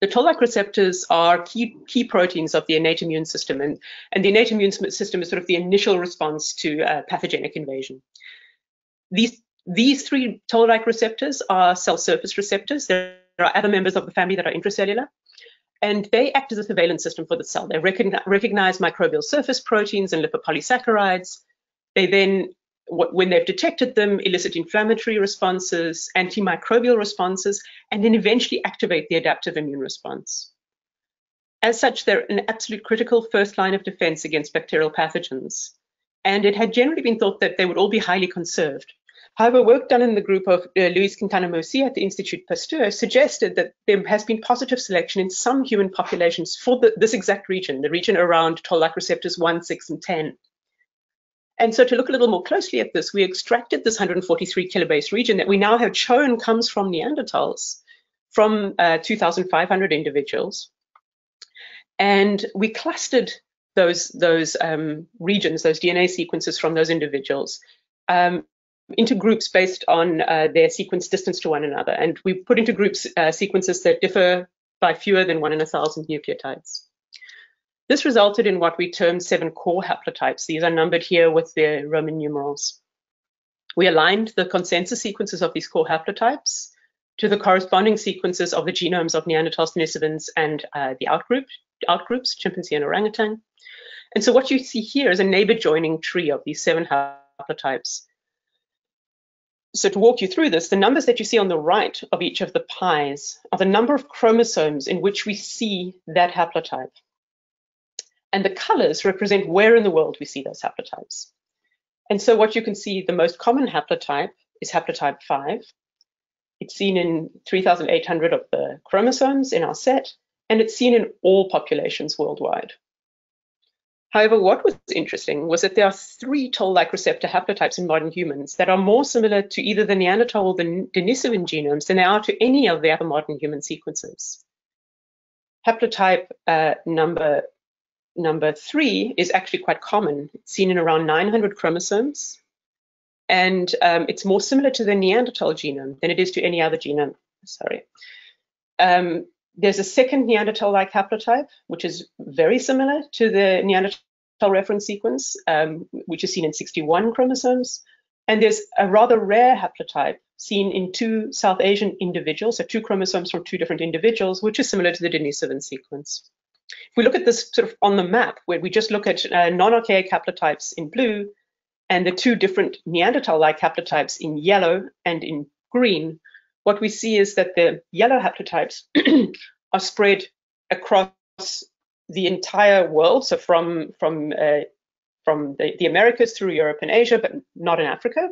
The toll-like receptors are key, key proteins of the innate immune system, and, and the innate immune system is sort of the initial response to uh, pathogenic invasion. These, these three toll-like receptors are cell surface receptors. There are other members of the family that are intracellular, and they act as a surveillance system for the cell. They recognize microbial surface proteins and lipopolysaccharides. They then, when they've detected them, elicit inflammatory responses, antimicrobial responses, and then eventually activate the adaptive immune response. As such, they're an absolute critical first line of defense against bacterial pathogens. And it had generally been thought that they would all be highly conserved. However, work done in the group of uh, Luis Quintana-Murci at the Institut Pasteur suggested that there has been positive selection in some human populations for the, this exact region, the region around toll-like receptors 1, 6, and 10. And so to look a little more closely at this, we extracted this 143 kilobase region that we now have shown comes from Neanderthals, from uh, 2,500 individuals. And we clustered those, those um, regions, those DNA sequences from those individuals um, into groups based on uh, their sequence distance to one another. And we put into groups uh, sequences that differ by fewer than one in a thousand nucleotides. This resulted in what we term seven core haplotypes. These are numbered here with their Roman numerals. We aligned the consensus sequences of these core haplotypes to the corresponding sequences of the genomes of Neanderthals, Denisovans, and uh, the outgroup, outgroups, chimpanzee and orangutan. And so what you see here is a neighbor joining tree of these seven haplotypes. So to walk you through this, the numbers that you see on the right of each of the pies are the number of chromosomes in which we see that haplotype. And the colors represent where in the world we see those haplotypes. And so what you can see, the most common haplotype is haplotype 5. It's seen in 3,800 of the chromosomes in our set, and it's seen in all populations worldwide. However, what was interesting was that there are three toll-like receptor haplotypes in modern humans that are more similar to either the Neanderthal or the Denisovan genomes than they are to any of the other modern human sequences. Haplotype uh, number, number three is actually quite common. It's seen in around 900 chromosomes, and um, it's more similar to the Neanderthal genome than it is to any other genome. Sorry. Um, there's a second Neanderthal-like haplotype, which is very similar to the Neanderthal reference sequence, um, which is seen in 61 chromosomes. And there's a rather rare haplotype seen in two South Asian individuals, so two chromosomes from two different individuals, which is similar to the Denisovan sequence. If we look at this sort of on the map, where we just look at uh, non-archaic haplotypes in blue and the two different Neanderthal-like haplotypes in yellow and in green, what we see is that the yellow haplotypes are spread across the entire world, so from from uh, from the, the, Americas through Europe and Asia, but not in Africa.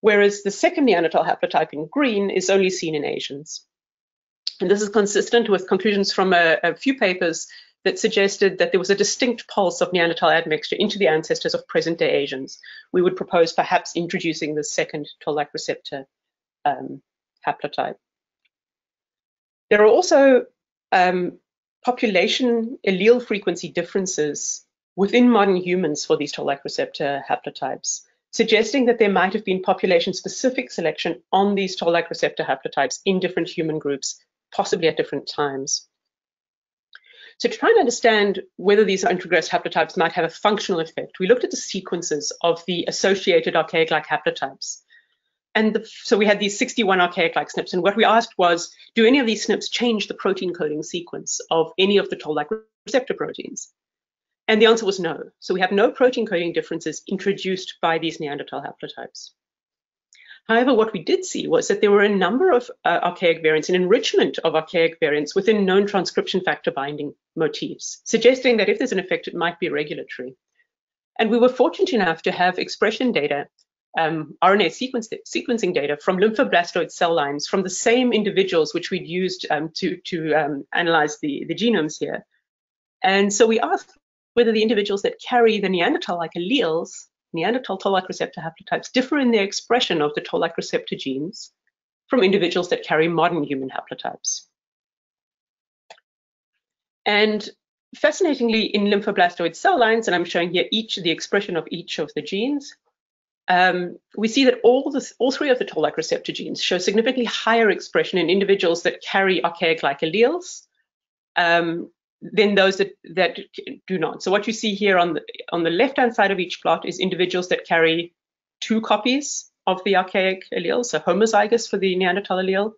Whereas the second Neanderthal haplotype in green is only seen in Asians. And this is consistent with conclusions from a, a few papers that suggested that there was a distinct pulse of Neanderthal admixture into the ancestors of present-day Asians. We would propose perhaps introducing the second toll-like receptor um, haplotype. There are also um, population allele frequency differences within modern humans for these toll-like receptor haplotypes, suggesting that there might have been population-specific selection on these toll-like receptor haplotypes in different human groups, possibly at different times. So to try and understand whether these introgressed haplotypes might have a functional effect, we looked at the sequences of the associated archaic-like haplotypes and the, so we had these 61 archaic-like SNPs, and what we asked was, do any of these SNPs change the protein coding sequence of any of the toll-like receptor proteins? And the answer was no. So we have no protein coding differences introduced by these Neanderthal haplotypes. However, what we did see was that there were a number of uh, archaic variants, an enrichment of archaic variants within known transcription factor binding motifs, suggesting that if there's an effect, it might be regulatory. And we were fortunate enough to have expression data um, RNA sequence, sequencing data from lymphoblastoid cell lines from the same individuals which we'd used um, to, to um, analyze the, the genomes here. And so we asked whether the individuals that carry the Neanderthal-like alleles, Neanderthal toll-like receptor haplotypes, differ in their expression of the toll-like receptor genes from individuals that carry modern human haplotypes. And fascinatingly, in lymphoblastoid cell lines, and I'm showing here each the expression of each of the genes, um, we see that all, the, all three of the toll-like receptor genes show significantly higher expression in individuals that carry archaic-like alleles um, than those that, that do not. So what you see here on the, on the left-hand side of each plot is individuals that carry two copies of the archaic allele, so homozygous for the Neanderthal allele,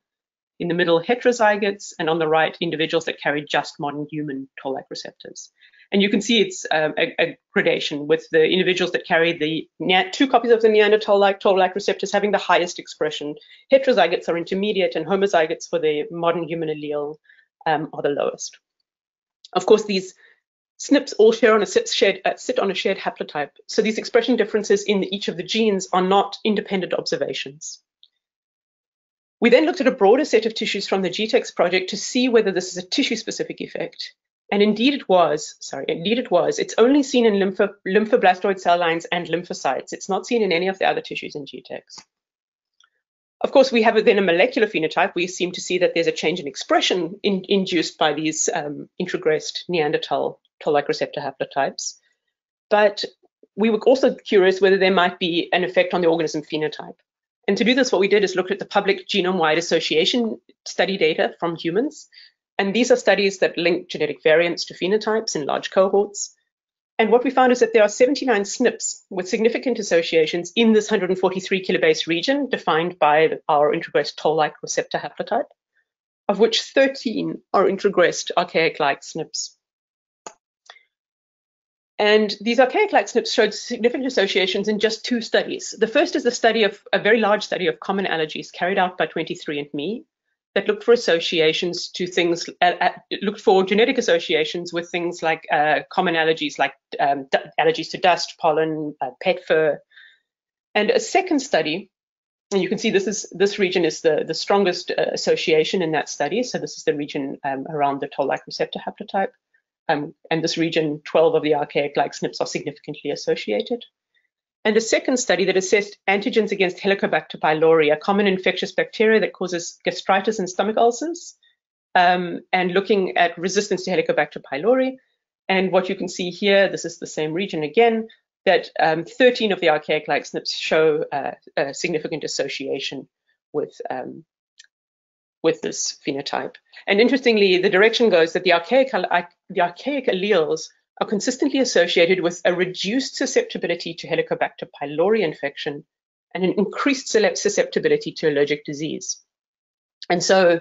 in the middle heterozygotes, and on the right individuals that carry just modern human toll-like receptors. And you can see it's um, a, a, gradation with the individuals that carry the two copies of the Neanderthal-like toll-like receptors having the highest expression. Heterozygotes are intermediate and homozygotes for the modern human allele um, are the lowest. Of course, these SNPs all share on a shared, uh, sit on a shared haplotype. So these expression differences in each of the genes are not independent observations. We then looked at a broader set of tissues from the GTEx project to see whether this is a tissue-specific effect. And indeed it was, sorry, indeed it was. It's only seen in lympho, lymphoblastoid cell lines and lymphocytes. It's not seen in any of the other tissues in GTEx. Of course, we have then a molecular phenotype. We seem to see that there's a change in expression in, induced by these um, introgressed Neanderthal toll-like receptor haplotypes. But we were also curious whether there might be an effect on the organism phenotype. And to do this, what we did is look at the public genome-wide association study data from humans. And these are studies that link genetic variants to phenotypes in large cohorts. And what we found is that there are 79 SNPs with significant associations in this 143 kilobase region defined by our introgressed toll-like receptor haplotype, of which 13 are introgressed archaic-like SNPs. And these archaic-like SNPs showed significant associations in just two studies. The first is a study of a very large study of common allergies carried out by 23andMe that looked for associations to things, uh, uh, looked for genetic associations with things like uh, common allergies, like um, allergies to dust, pollen, uh, pet fur. And a second study, and you can see this is this region is the, the strongest uh, association in that study. So this is the region um, around the toll-like receptor haplotype. Um, and this region, 12 of the archaic-like SNPs are significantly associated and a second study that assessed antigens against Helicobacter pylori, a common infectious bacteria that causes gastritis and stomach ulcers, um, and looking at resistance to Helicobacter pylori. And what you can see here, this is the same region again, that um, 13 of the archaic-like SNPs show uh, a significant association with, um, with this phenotype. And interestingly, the direction goes that the archaic, the archaic alleles are consistently associated with a reduced susceptibility to Helicobacter pylori infection and an increased susceptibility to allergic disease. And so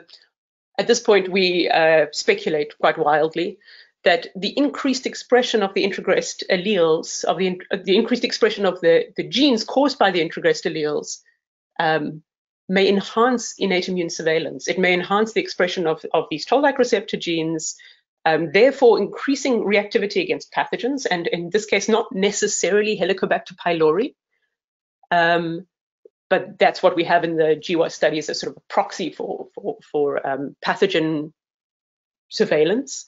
at this point, we uh, speculate quite wildly that the increased expression of the introgressed alleles, of the, the increased expression of the, the genes caused by the introgressed alleles, um, may enhance innate immune surveillance. It may enhance the expression of, of these toll-like receptor genes, um, therefore increasing reactivity against pathogens, and in this case, not necessarily Helicobacter pylori. Um, but that's what we have in the GWAS studies as sort of a proxy for, for, for um, pathogen surveillance.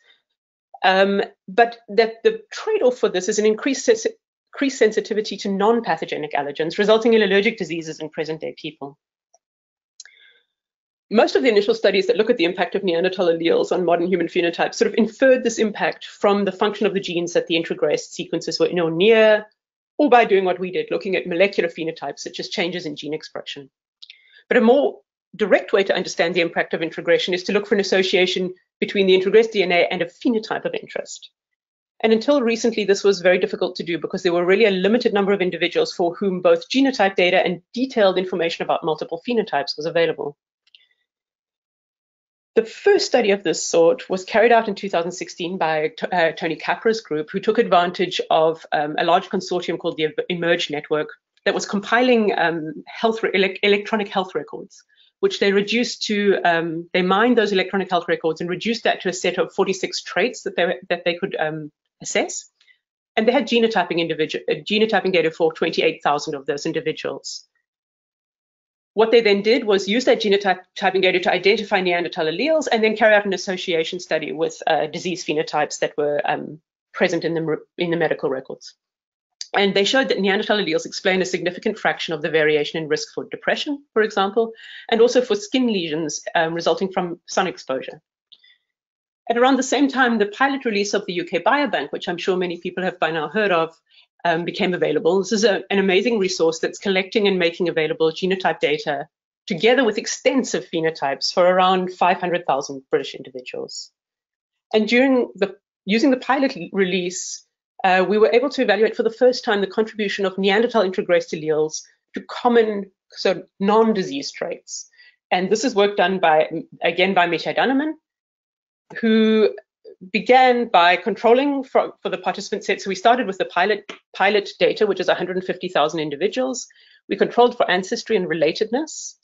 Um, but that the trade-off for this is an increased, increased sensitivity to non-pathogenic allergens, resulting in allergic diseases in present-day people most of the initial studies that look at the impact of Neanderthal alleles on modern human phenotypes sort of inferred this impact from the function of the genes that the introgressed sequences were in or near, or by doing what we did, looking at molecular phenotypes such as changes in gene expression. But a more direct way to understand the impact of introgression is to look for an association between the introgressed DNA and a phenotype of interest. And until recently, this was very difficult to do because there were really a limited number of individuals for whom both genotype data and detailed information about multiple phenotypes was available. The first study of this sort was carried out in 2016 by uh, Tony Capra's group, who took advantage of um, a large consortium called the eMERGE Network that was compiling um, health ele electronic health records, which they reduced to, um, they mined those electronic health records and reduced that to a set of 46 traits that they, that they could um, assess. And they had genotyping, individual, uh, genotyping data for 28,000 of those individuals. What they then did was use that genotyping data to identify Neanderthal alleles and then carry out an association study with uh, disease phenotypes that were um, present in the, in the medical records. And they showed that Neanderthal alleles explain a significant fraction of the variation in risk for depression, for example, and also for skin lesions um, resulting from sun exposure. At around the same time, the pilot release of the UK Biobank, which I'm sure many people have by now heard of, um, became available. This is a, an amazing resource that's collecting and making available genotype data together with extensive phenotypes for around 500,000 British individuals. And during the using the pilot release, uh, we were able to evaluate for the first time the contribution of Neanderthal introgressed alleles to common so non-disease traits. And this is work done by, again, by Michael Dannemann, who began by controlling for, for the participant set. So we started with the pilot pilot data, which is 150,000 individuals. We controlled for ancestry and relatedness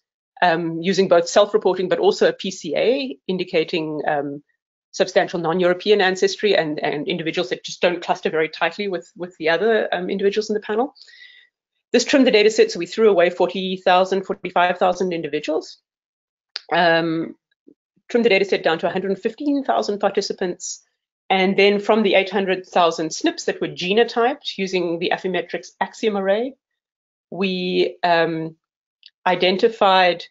um, using both self-reporting but also a PCA indicating um, substantial non-European ancestry and, and individuals that just don't cluster very tightly with, with the other um, individuals in the panel. This trimmed the data set, so we threw away 40,000, 45,000 individuals. Um, trimmed the data set down to 115,000 participants. And then from the 800,000 SNPs that were genotyped using the Affymetrix axiom array, we um, identified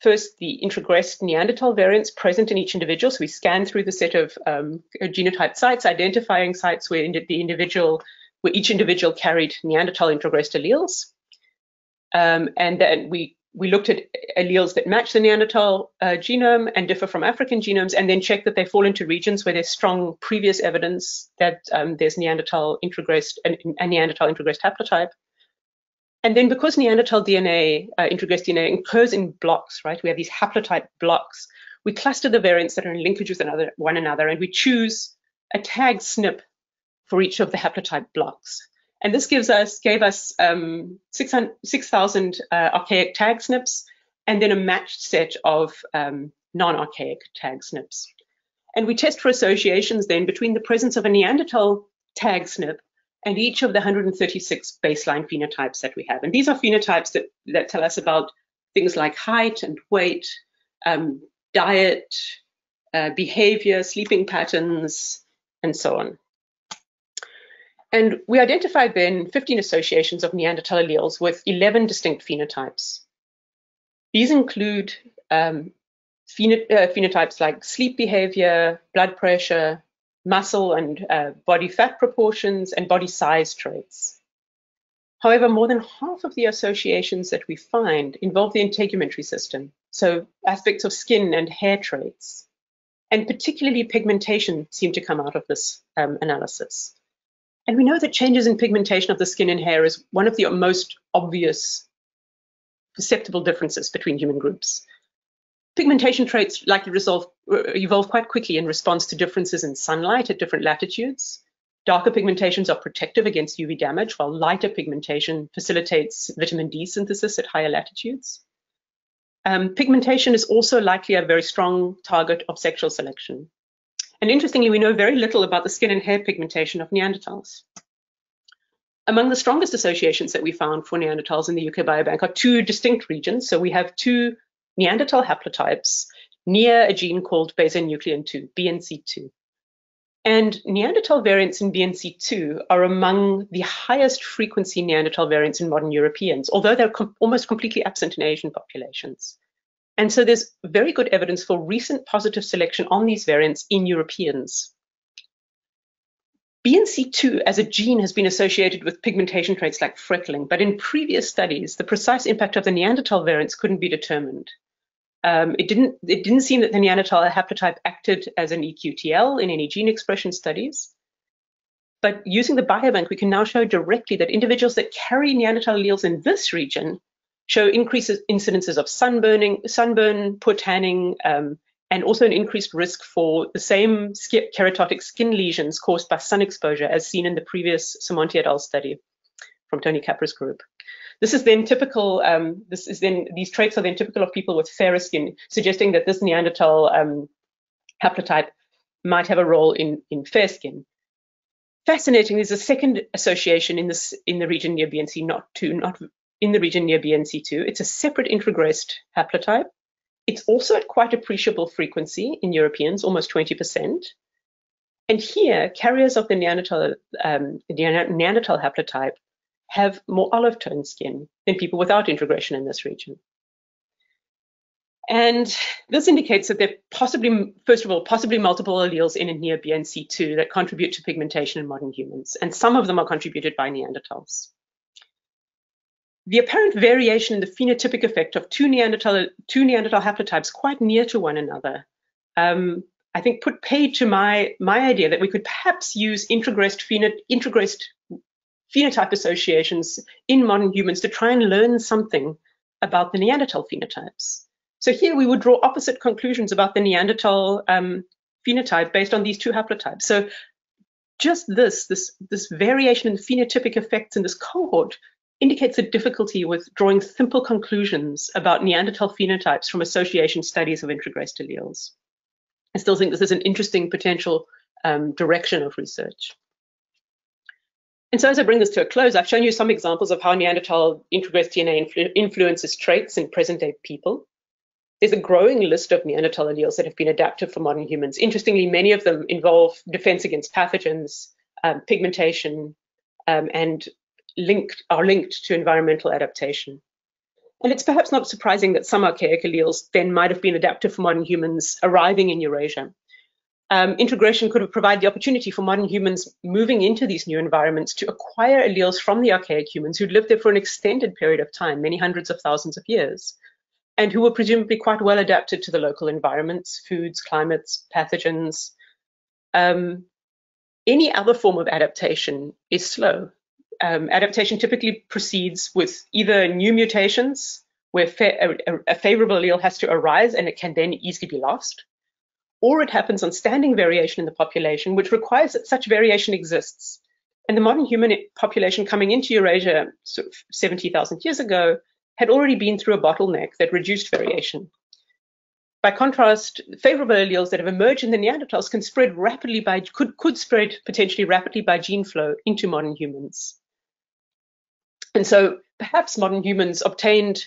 first the introgressed Neanderthal variants present in each individual. So we scanned through the set of um, genotyped sites, identifying sites where the individual, where each individual carried Neanderthal introgressed alleles. Um, and then we we looked at alleles that match the Neanderthal uh, genome and differ from African genomes, and then checked that they fall into regions where there's strong previous evidence that um, there's Neanderthal introgressed, a, a Neanderthal introgressed haplotype. And then because Neanderthal DNA, uh, introgressed DNA, occurs in blocks, right? We have these haplotype blocks. We cluster the variants that are in linkage with another, one another, and we choose a tag SNP for each of the haplotype blocks. And this gives us gave us um, 6,000 6, uh, archaic tag SNPs and then a matched set of um, non-archaic tag SNPs. And we test for associations then between the presence of a Neanderthal tag SNP and each of the 136 baseline phenotypes that we have. And these are phenotypes that, that tell us about things like height and weight, um, diet, uh, behavior, sleeping patterns, and so on. And we identified then 15 associations of Neanderthal alleles with 11 distinct phenotypes. These include um, uh, phenotypes like sleep behavior, blood pressure, muscle and uh, body fat proportions, and body size traits. However, more than half of the associations that we find involve the integumentary system, so aspects of skin and hair traits. And particularly pigmentation seem to come out of this um, analysis. And we know that changes in pigmentation of the skin and hair is one of the most obvious perceptible differences between human groups. Pigmentation traits likely resolve, uh, evolve quite quickly in response to differences in sunlight at different latitudes. Darker pigmentations are protective against UV damage, while lighter pigmentation facilitates vitamin D synthesis at higher latitudes. Um, pigmentation is also likely a very strong target of sexual selection. And interestingly, we know very little about the skin and hair pigmentation of Neanderthals. Among the strongest associations that we found for Neanderthals in the UK Biobank are two distinct regions. So we have two Neanderthal haplotypes near a gene called basonuclin 2, BNC2. And Neanderthal variants in BNC2 are among the highest frequency Neanderthal variants in modern Europeans, although they're com almost completely absent in Asian populations. And so there's very good evidence for recent positive selection on these variants in Europeans. BNC2 as a gene has been associated with pigmentation traits like freckling, but in previous studies, the precise impact of the Neanderthal variants couldn't be determined. Um, it didn't it didn't seem that the Neanderthal haplotype acted as an EQTL in any gene expression studies. But using the biobank, we can now show directly that individuals that carry Neanderthal alleles in this region show increases incidences of sunburning, sunburn, poor tanning, um, and also an increased risk for the same keratotic skin lesions caused by sun exposure as seen in the previous Simonti et al. study from Tony Capra's group. This is then typical, um, this is then, these traits are then typical of people with fairer skin, suggesting that this Neanderthal um, haplotype might have a role in, in fair skin. Fascinating, there's a second association in this in the region near BNC, not two, not in the region near BNC2. It's a separate introgressed haplotype. It's also at quite appreciable frequency in Europeans, almost 20%. And here, carriers of the Neanderthal, um, Neanderthal haplotype have more olive toned skin than people without introgression in this region. And this indicates that there are possibly, first of all, possibly multiple alleles in and near BNC2 that contribute to pigmentation in modern humans, and some of them are contributed by Neanderthals. The apparent variation in the phenotypic effect of two Neanderthal, two Neanderthal haplotypes quite near to one another, um, I think put paid to my, my idea that we could perhaps use introgressed, introgressed phenotype associations in modern humans to try and learn something about the Neanderthal phenotypes. So here we would draw opposite conclusions about the Neanderthal um, phenotype based on these two haplotypes. So just this, this, this variation in phenotypic effects in this cohort indicates a difficulty with drawing simple conclusions about Neanderthal phenotypes from association studies of introgressed alleles. I still think this is an interesting potential um, direction of research. And so as I bring this to a close, I've shown you some examples of how Neanderthal introgressed DNA influ influences traits in present-day people. There's a growing list of Neanderthal alleles that have been adaptive for modern humans. Interestingly, many of them involve defense against pathogens, um, pigmentation, um, and linked, are linked to environmental adaptation. And it's perhaps not surprising that some archaic alleles then might have been adaptive for modern humans arriving in Eurasia. Um, introgression could have provided the opportunity for modern humans moving into these new environments to acquire alleles from the archaic humans who'd lived there for an extended period of time, many hundreds of thousands of years, and who were presumably quite well adapted to the local environments, foods, climates, pathogens. Um, any other form of adaptation is slow um, adaptation typically proceeds with either new mutations, where fa a, a, favorable allele has to arise and it can then easily be lost, or it happens on standing variation in the population, which requires that such variation exists. And the modern human population coming into Eurasia sort of 70,000 years ago had already been through a bottleneck that reduced variation. By contrast, favorable alleles that have emerged in the Neanderthals can spread rapidly by could could spread potentially rapidly by gene flow into modern humans. And so perhaps modern humans obtained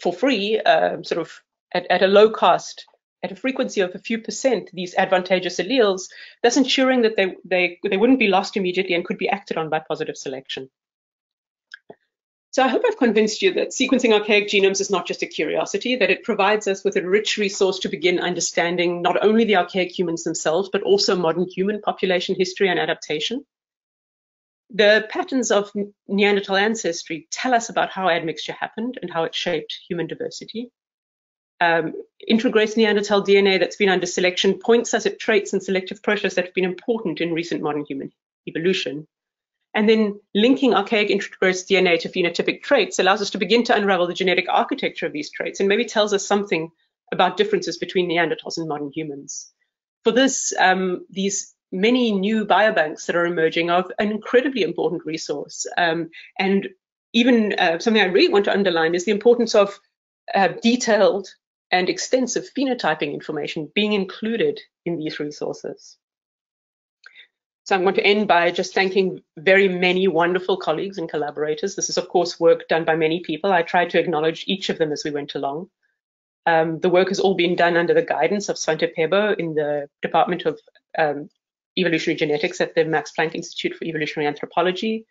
for free, uh, sort of at, at, a low cost, at a frequency of a few percent, these advantageous alleles, thus ensuring that they, they, they wouldn't be lost immediately and could be acted on by positive selection. So I hope I've convinced you that sequencing archaic genomes is not just a curiosity, that it provides us with a rich resource to begin understanding not only the archaic humans themselves, but also modern human population history and adaptation. The patterns of Neanderthal ancestry tell us about how admixture happened and how it shaped human diversity. Um, Neanderthal DNA that's been under selection points us at traits and selective processes that have been important in recent modern human evolution. And then linking archaic introgressed DNA to phenotypic traits allows us to begin to unravel the genetic architecture of these traits and maybe tells us something about differences between Neanderthals and modern humans. For this, um, these many new biobanks that are emerging are an incredibly important resource. Um, and even uh, something I really want to underline is the importance of uh, detailed and extensive phenotyping information being included in these resources. So I'm going to end by just thanking very many wonderful colleagues and collaborators. This is, of course, work done by many people. I tried to acknowledge each of them as we went along. Um, the work has all been done under the guidance of Svante Pääbo in the Department of um, evolutionary genetics at the Max Planck Institute for Evolutionary Anthropology,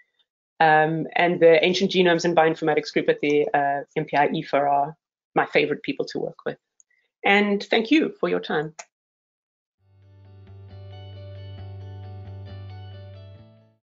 um, and the ancient genomes and bioinformatics group at the uh, MPI EVA are my favorite people to work with. And thank you for your time.